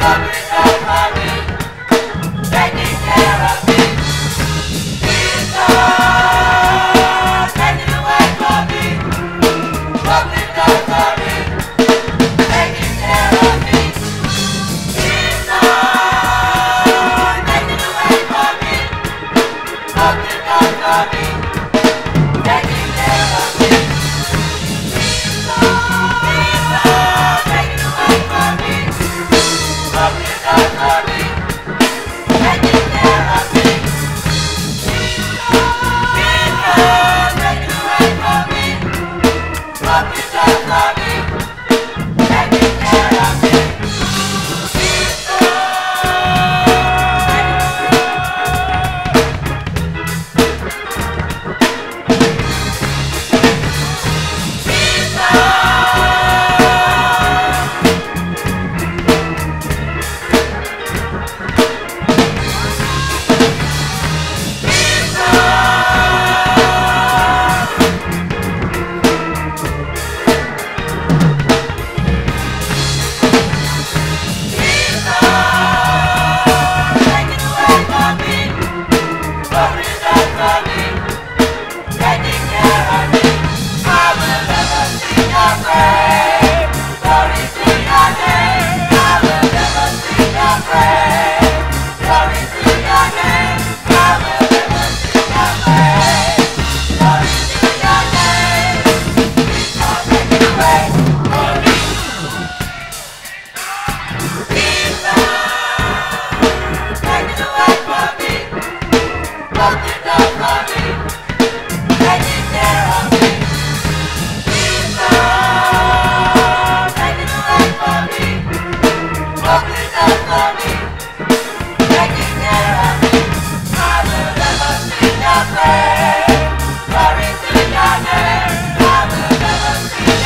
stop.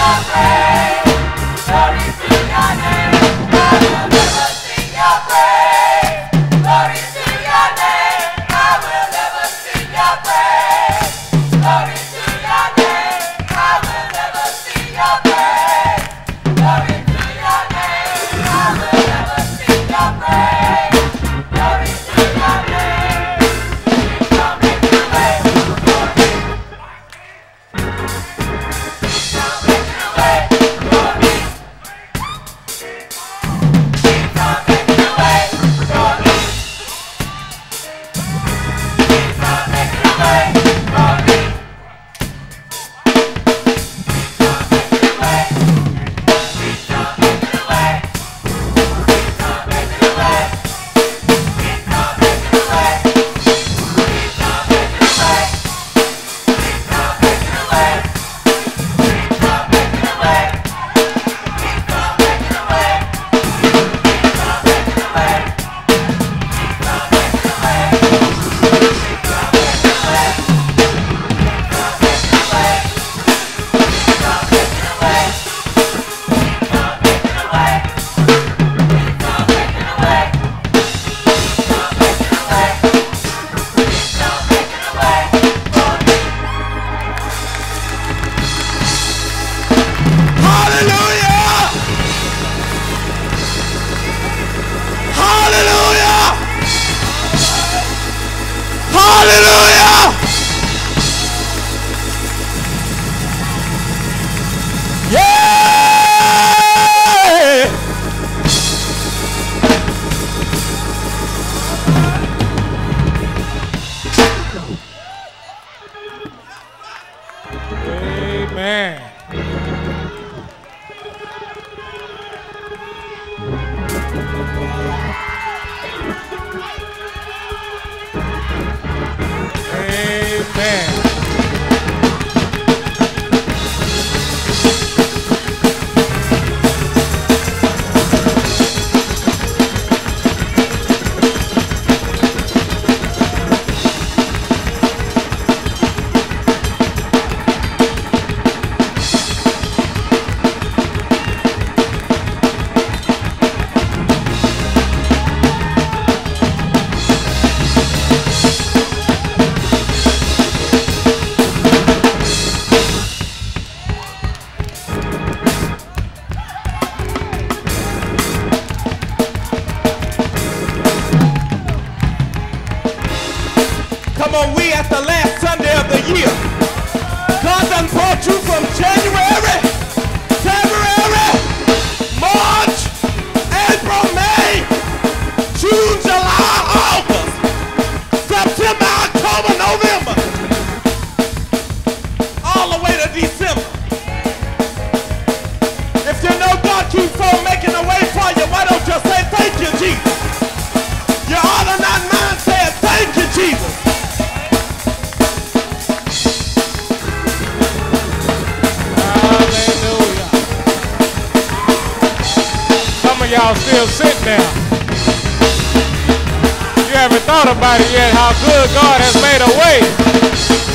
sofrer. now. You haven't thought about it yet, how good God has made a way.